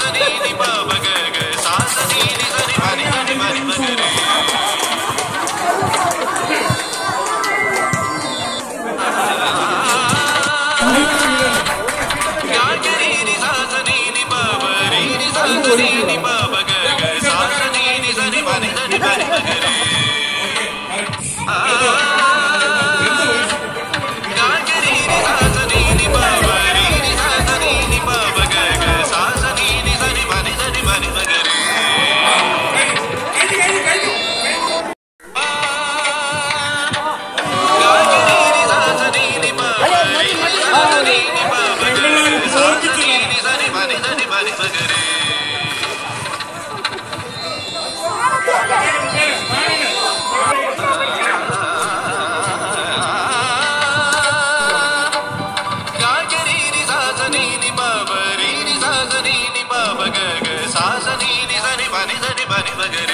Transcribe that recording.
Doesn't anybody? బాబరీని సాసనీని బాబ గగ సాసనీని సని బని సని బని బగరే